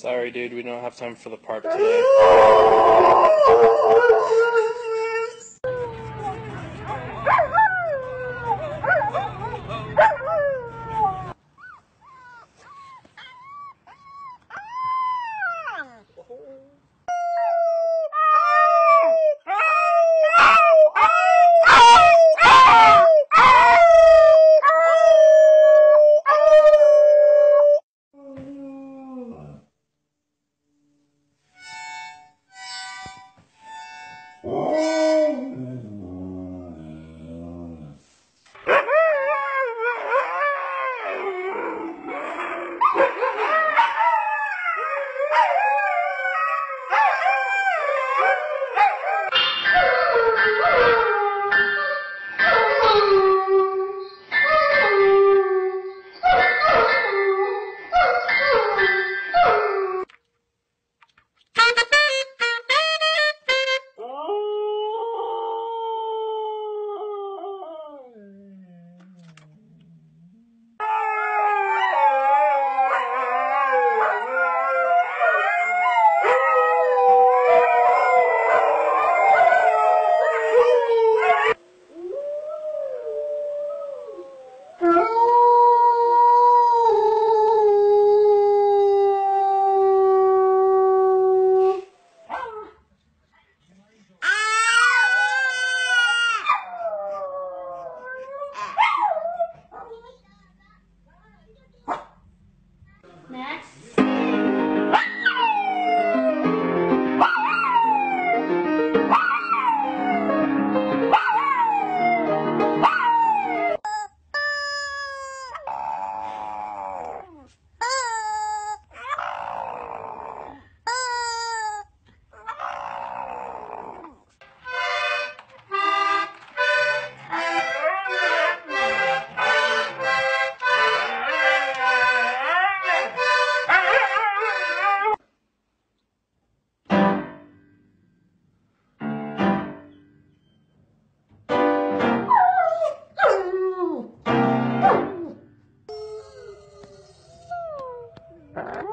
sorry, dude. We don't have time for the park today. Woo! Uh -huh.